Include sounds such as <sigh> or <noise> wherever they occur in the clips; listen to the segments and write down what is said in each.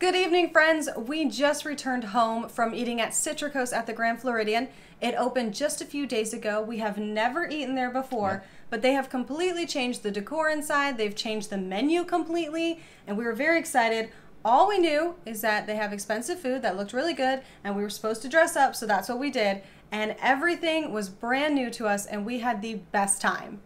Good evening, friends. We just returned home from eating at Citricos at the Grand Floridian. It opened just a few days ago. We have never eaten there before, but they have completely changed the decor inside. They've changed the menu completely, and we were very excited. All we knew is that they have expensive food that looked really good, and we were supposed to dress up, so that's what we did. And everything was brand new to us, and we had the best time.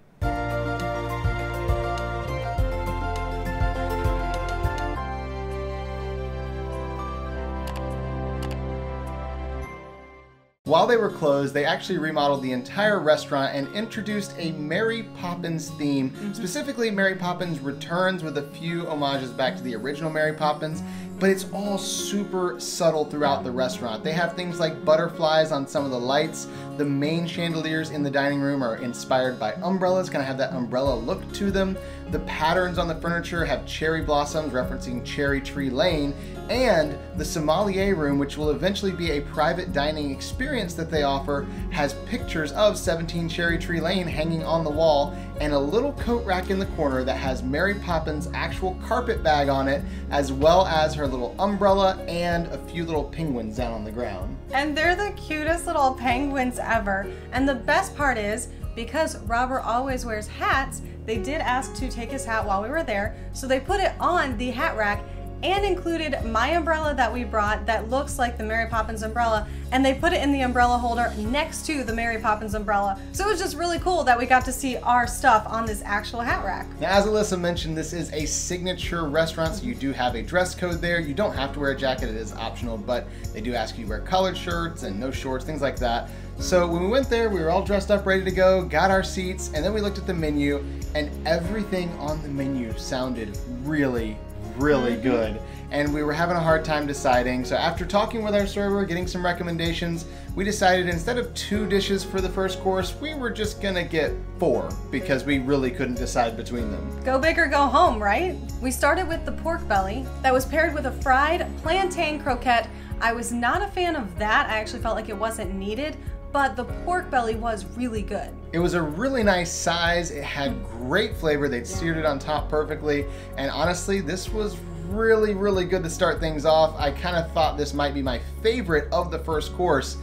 While they were closed, they actually remodeled the entire restaurant and introduced a Mary Poppins theme. Mm-hmm. Specifically, Mary Poppins returns with a few homages back to the original Mary Poppins, but it's all super subtle throughout the restaurant. They have things like butterflies on some of the lights. The main chandeliers in the dining room are inspired by umbrellas, kind of have that umbrella look to them. The patterns on the furniture have cherry blossoms referencing Cherry Tree Lane, and the sommelier room, which will eventually be a private dining experience that they offer, has pictures of 17 Cherry Tree Lane hanging on the wall and a little coat rack in the corner that has Mary Poppins' actual carpet bag on it, as well as her little umbrella and a few little penguins down on the ground. And they're the cutest little penguins ever. And the best part is, because Robert always wears hats, they did ask to take his hat while we were there. So they put it on the hat rack and included my umbrella that we brought that looks like the Mary Poppins umbrella. And they put it in the umbrella holder next to the Mary Poppins umbrella. So it was just really cool that we got to see our stuff on this actual hat rack. Now, as Alyssa mentioned, this is a signature restaurant, so you do have a dress code there. You don't have to wear a jacket, it is optional, but they do ask you to wear colored shirts and no shorts, things like that. So when we went there, we were all dressed up, ready to go, got our seats, and then we looked at the menu, and everything on the menu sounded really, really mm-hmm. good. And we were having a hard time deciding. So after talking with our server, getting some recommendations, we decided instead of two dishes for the first course, we were just gonna get four because we really couldn't decide between them. Go big or go home, right? We started with the pork belly that was paired with a fried plantain croquette. I was not a fan of that. I actually felt like it wasn't needed, but the pork belly was really good. It was a really nice size. It had great flavor. They'd seared it on top perfectly. And honestly, this was really, really good to start things off. I kind of thought this might be my favorite of the first course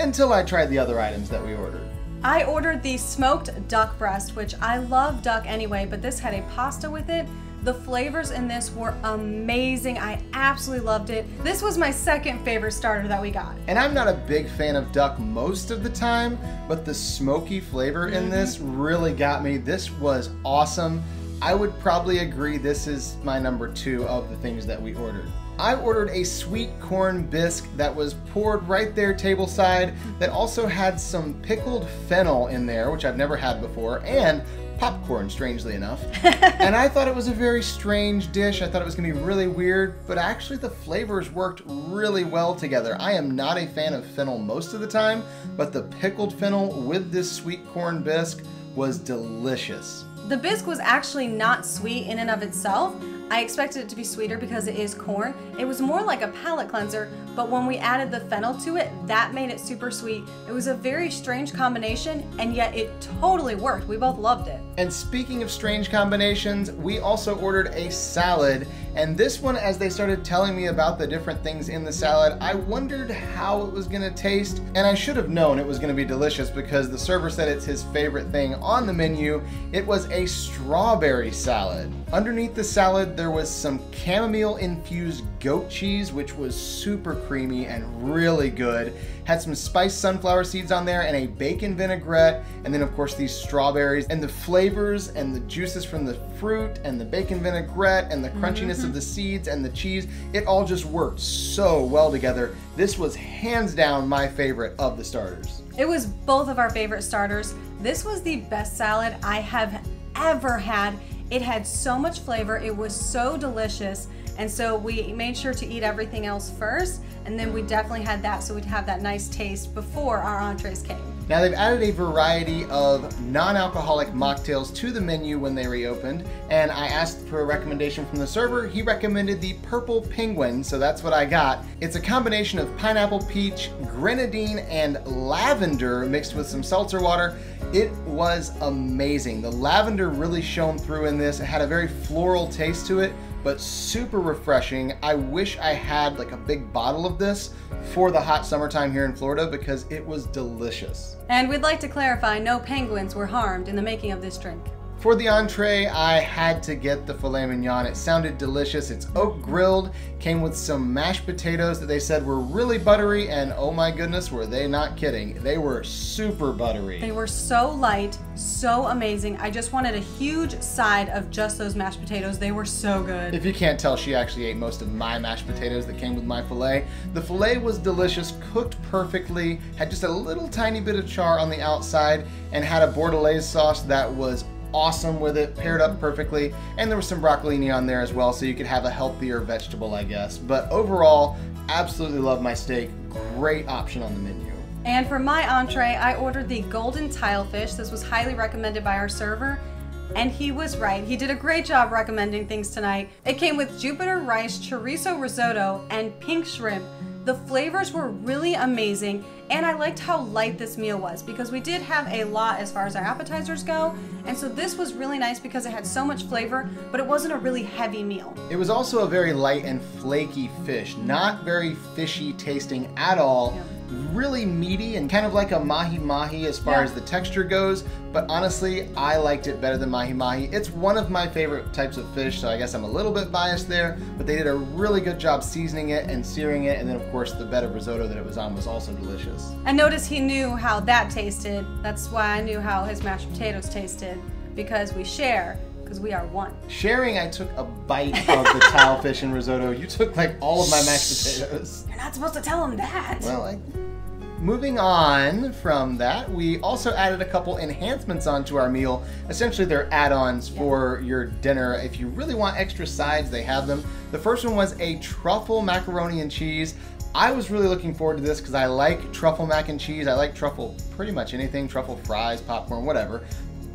until I tried the other items that we ordered. I ordered the smoked duck breast, which I love duck anyway, but this had a pasta with it. The flavors in this were amazing. I absolutely loved it. This was my second favorite starter that we got. And I'm not a big fan of duck most of the time, but the smoky flavor in mm-hmm. this really got me. This was awesome. I would probably agree this is my number two of the things that we ordered. I ordered a sweet corn bisque that was poured right there tableside that also had some pickled fennel in there, which I've never had before, and popcorn, strangely enough. <laughs> and I thought it was a very strange dish. I thought it was gonna be really weird, but actually the flavors worked really well together. I am not a fan of fennel most of the time, but the pickled fennel with this sweet corn bisque was delicious. The bisque was actually not sweet in and of itself. I expected it to be sweeter because it is corn. It was more like a palate cleanser, but when we added the fennel to it, that made it super sweet. It was a very strange combination, and yet it totally worked. We both loved it. And speaking of strange combinations, we also ordered a salad. And this one, as they started telling me about the different things in the salad, I wondered how it was gonna taste. And I should have known it was gonna be delicious because the server said it's his favorite thing on the menu. It was a strawberry salad. Underneath the salad, there was some chamomile infused goat cheese, which was super creamy and really good. Had some spiced sunflower seeds on there and a bacon vinaigrette, and then, of course, these strawberries. And the flavors and the juices from the fruit and the bacon vinaigrette and the crunchiness of mm-hmm. the seeds and the cheese, it all just worked so well together. This was hands down my favorite of the starters. It was both of our favorite starters. This was the best salad I have ever had. It had so much flavor, it was so delicious. And so we made sure to eat everything else first, and then we definitely had that so we'd have that nice taste before our entrees came. Now they've added a variety of non-alcoholic mocktails to the menu when they reopened, and I asked for a recommendation from the server. He recommended the Purple Penguin, so that's what I got. It's a combination of pineapple peach, grenadine, and lavender mixed with some seltzer water. It was amazing. The lavender really shone through in this. It had a very floral taste to it, but super refreshing. I wish I had like a big bottle of this for the hot summertime here in Florida because it was delicious. And we'd like to clarify no penguins were harmed in the making of this drink. For the entree, I had to get the filet mignon. It sounded delicious. It's oak grilled, came with some mashed potatoes that they said were really buttery, and oh my goodness, were they not kidding. They were super buttery. They were so light, so amazing. I just wanted a huge side of just those mashed potatoes. They were so good. If you can't tell, she actually ate most of my mashed potatoes that came with my filet. The filet was delicious, cooked perfectly, had just a little tiny bit of char on the outside, and had a bordelaise sauce that was awesome with it, paired up perfectly, and there was some broccolini on there as well, so you could have a healthier vegetable, I guess. But overall, absolutely love my steak. Great option on the menu. And for my entree, I ordered the golden tilefish. This was highly recommended by our server. And he was right. He did a great job recommending things tonight. It came with Jupiter rice, chorizo risotto, and pink shrimp. The flavors were really amazing, and I liked how light this meal was because we did have a lot as far as our appetizers go, and so this was really nice because it had so much flavor, but it wasn't a really heavy meal. It was also a very light and flaky fish, not very fishy tasting at all. Yeah really meaty and kind of like a mahi mahi as far yeah. as the texture goes. But honestly, I liked it better than mahi mahi. It's one of my favorite types of fish, so I guess I'm a little bit biased there. But they did a really good job seasoning it and searing it, and then of course the bed of risotto that it was on was also delicious. And notice he knew how that tasted. That's why I knew how his mashed potatoes tasted because we share because we are one. Sharing, I took a bite of the tilefish <laughs> and risotto. You took like all of my mashed potatoes. You're not supposed to tell him that. Well, I Moving on from that, we also added a couple enhancements onto our meal. Essentially, they're add-ons for your dinner. If you really want extra sides, they have them. The first one was a truffle macaroni and cheese. I was really looking forward to this because I like truffle mac and cheese. I like truffle pretty much anything, truffle fries, popcorn, whatever.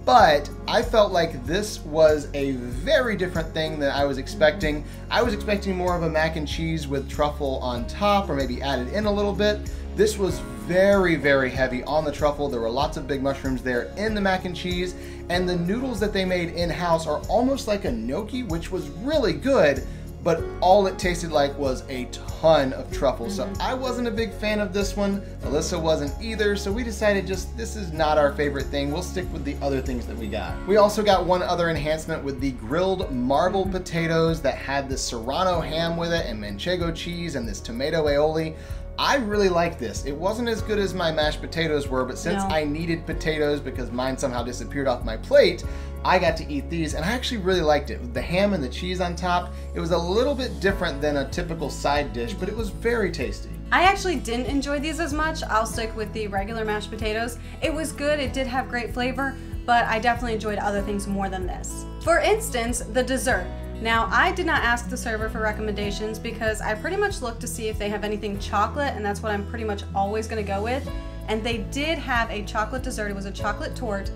But I felt like this was a very different thing than I was expecting. I was expecting more of a mac and cheese with truffle on top or maybe added in a little bit. This was very, very heavy on the truffle. There were lots of big mushrooms there in the mac and cheese. And the noodles that they made in-house are almost like a gnocchi, which was really good, but all it tasted like was a ton of truffle. So I wasn't a big fan of this one. Alyssa wasn't either. So we decided just this is not our favorite thing. We'll stick with the other things that we got. We also got one other enhancement with the grilled marble potatoes that had the serrano ham with it and manchego cheese and this tomato aioli. I really like this. It wasn't as good as my mashed potatoes were, but since no. I needed potatoes because mine somehow disappeared off my plate, I got to eat these and I actually really liked it. The ham and the cheese on top, it was a little bit different than a typical side dish, but it was very tasty. I actually didn't enjoy these as much. I'll stick with the regular mashed potatoes. It was good, it did have great flavor, but I definitely enjoyed other things more than this. For instance, the dessert. Now, I did not ask the server for recommendations because I pretty much looked to see if they have anything chocolate, and that's what I'm pretty much always gonna go with. And they did have a chocolate dessert. It was a chocolate torte,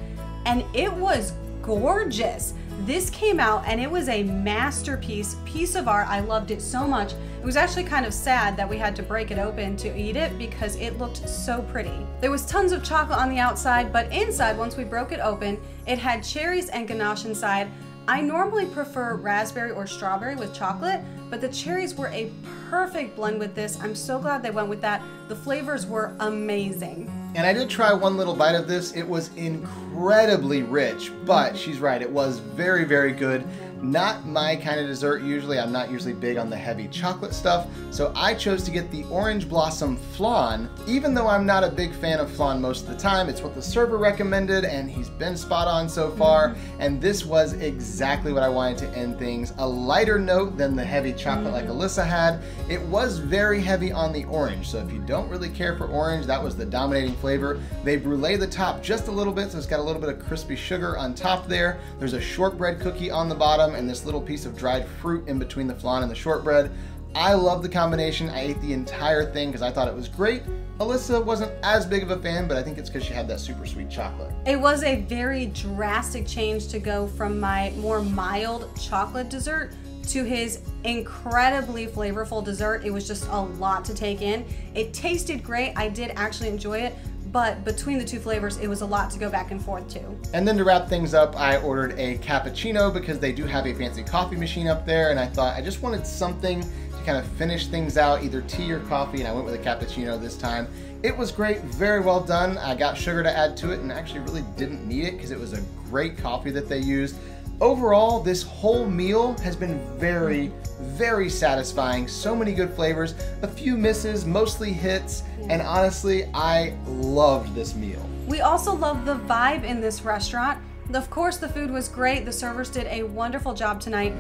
and it was gorgeous. This came out and it was a masterpiece, piece of art. I loved it so much. It was actually kind of sad that we had to break it open to eat it because it looked so pretty. There was tons of chocolate on the outside, but inside, once we broke it open, it had cherries and ganache inside. I normally prefer raspberry or strawberry with chocolate, but the cherries were a perfect blend with this. I'm so glad they went with that. The flavors were amazing. And I did try one little bite of this. It was incredibly rich, but she's right, it was very, very good. Not my kind of dessert usually. I'm not usually big on the heavy chocolate stuff. So I chose to get the Orange Blossom Flan. Even though I'm not a big fan of flan most of the time, it's what the server recommended and he's been spot on so far. Mm-hmm. And this was exactly what I wanted to end things. A lighter note than the heavy chocolate like mm-hmm. Alyssa had. It was very heavy on the orange. So if you don't really care for orange, that was the dominating flavor. They brulee the top just a little bit, so it's got a little bit of crispy sugar on top there. There's a shortbread cookie on the bottom and this little piece of dried fruit in between the flan and the shortbread. I love the combination. I ate the entire thing because I thought it was great. Alyssa wasn't as big of a fan, but I think it's because she had that super sweet chocolate. It was a very drastic change to go from my more mild chocolate dessert to his incredibly flavorful dessert. It was just a lot to take in. It tasted great. I did actually enjoy it, but between the two flavors, it was a lot to go back and forth to. And then to wrap things up, I ordered a cappuccino because they do have a fancy coffee machine up there, and I thought I just wanted something to kind of finish things out, either tea or coffee, and I went with a cappuccino this time. It was great, very well done. I got sugar to add to it and actually really didn't need it because it was a great coffee that they used. Overall, this whole meal has been very, very satisfying. So many good flavors, a few misses, mostly hits, and honestly, I loved this meal. We also love the vibe in this restaurant. Of course, the food was great. The servers did a wonderful job tonight,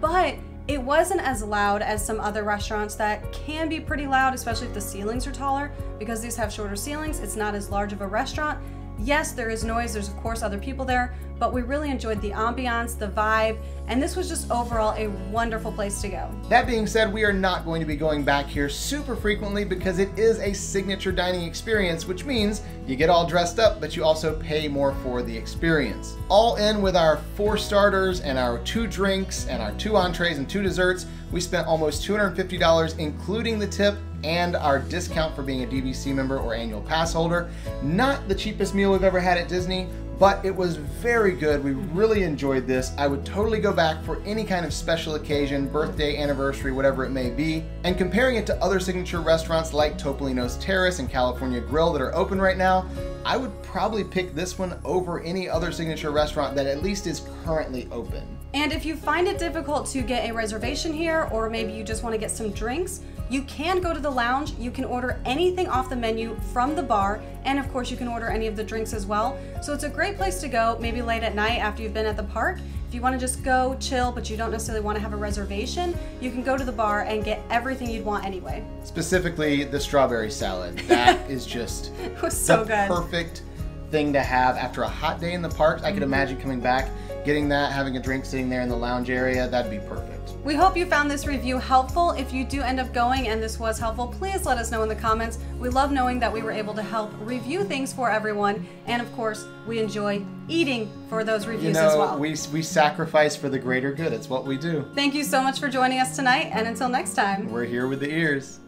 but it wasn't as loud as some other restaurants that can be pretty loud, especially if the ceilings are taller. Because these have shorter ceilings, it's not as large of a restaurant. Yes, there is noise, there's of course other people there, but we really enjoyed the ambiance, the vibe, and this was just overall a wonderful place to go. That being said, we are not going to be going back here super frequently because it is a signature dining experience, which means you get all dressed up, but you also pay more for the experience. All in with our four starters and our two drinks and our two entrees and two desserts, we spent almost $250 including the tip and our discount for being a DVC member or annual pass holder. Not the cheapest meal we've ever had at Disney, but it was very good. We really enjoyed this. I would totally go back for any kind of special occasion, birthday, anniversary, whatever it may be. And comparing it to other signature restaurants like Topolino's Terrace and California Grill that are open right now, I would probably pick this one over any other signature restaurant that at least is currently open. And if you find it difficult to get a reservation here, or maybe you just want to get some drinks, you can go to the lounge. You can order anything off the menu from the bar, and of course, you can order any of the drinks as well. So it's a great place to go, maybe late at night after you've been at the park. If you want to just go chill, but you don't necessarily want to have a reservation, you can go to the bar and get everything you'd want anyway. Specifically, the strawberry salad. That <laughs> is just it was so the good. perfect thing to have after a hot day in the parks. I could imagine coming back, getting that, having a drink sitting there in the lounge area. That'd be perfect. We hope you found this review helpful. If you do end up going and this was helpful, please let us know in the comments. We love knowing that we were able to help review things for everyone. And of course, we enjoy eating for those reviews You know, as well. we, we sacrifice for the greater good. It's what we do. Thank you so much for joining us tonight, and until next time. We're here with the ears.